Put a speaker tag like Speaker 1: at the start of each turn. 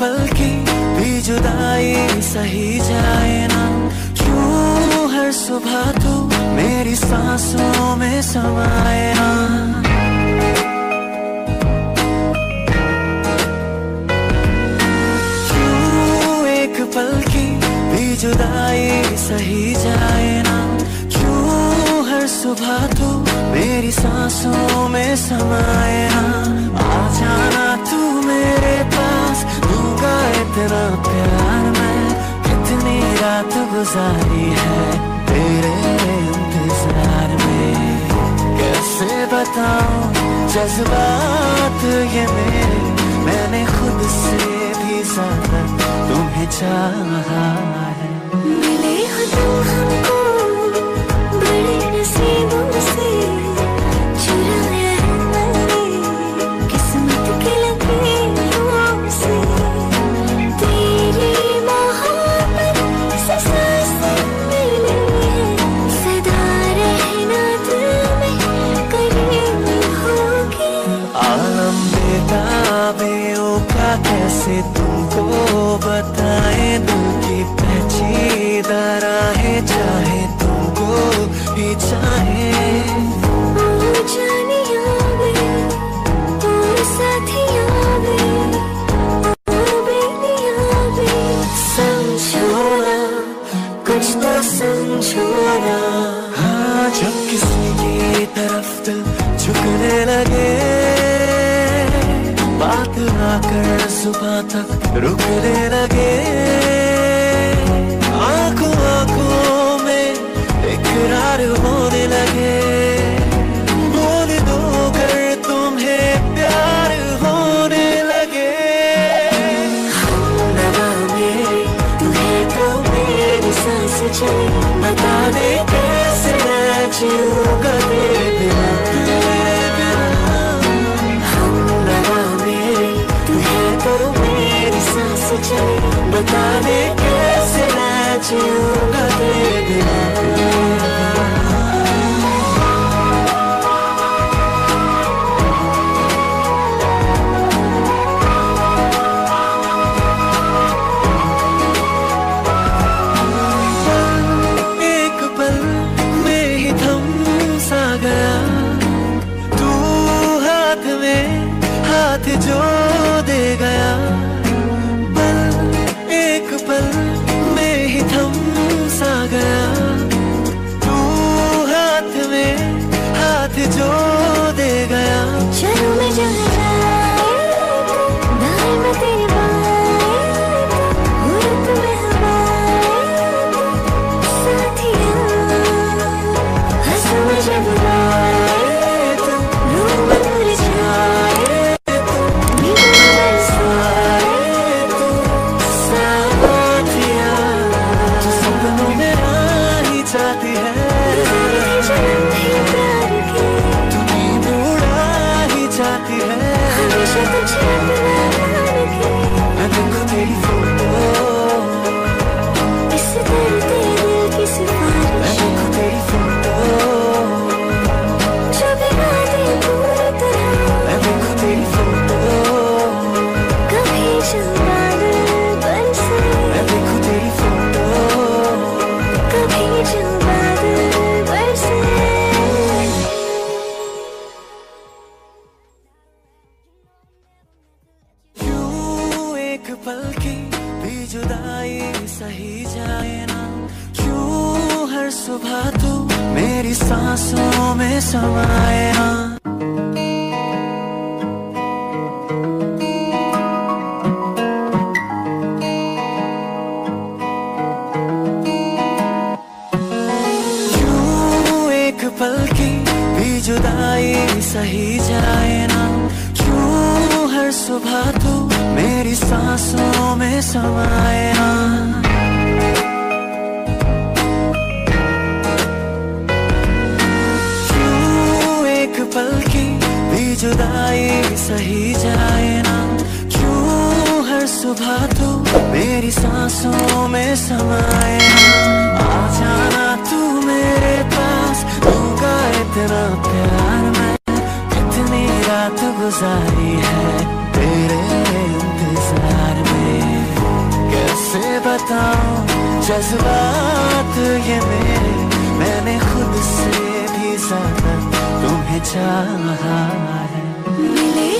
Speaker 1: पल की भी जुदाई सही जाए ना? क्यों हर सुबह तू मेरी सांसों में समाए सुबह तू मेरी सांसों में समाया हाँ। आ जाना तू मेरे पास, दूँगा इतना प्यार मैं। कितनी रात गुजारी है तेरे इंतज़ार में। कैसे बताऊँ जज्बात ये मेरे? मैंने खुद से भी ज़्यादा तुम्हें चाहा है।
Speaker 2: किताबें का
Speaker 1: कैसे तुमको बताए? दिल की पेचीदा राहें चाहे तुमको भी चाहे। कुछ तो हाँ जब किसी की तरफ़ झुकने लगे कर सुबह तक रुक रुकने लगे।
Speaker 2: जाए
Speaker 1: ना क्यों हर सुबह तू मेरी सांसों में समाए ना भी जुदाई सही जाए ना? क्यों हर सुबह तू मेरी सांसों में समाया? जुदाई सही जाए ना। क्यों हर सुबह तू मेरी सांसों में समाए आ जाना तू मेरे पास, दूँगा इतना प्यार मैं। कितनी रात गुजारी है तेरे इंतज़ार में। कैसे बताऊँ जज्बात ये मेरे? मैंने खुद से भी सा तुम्हें चाहा है।
Speaker 2: मिले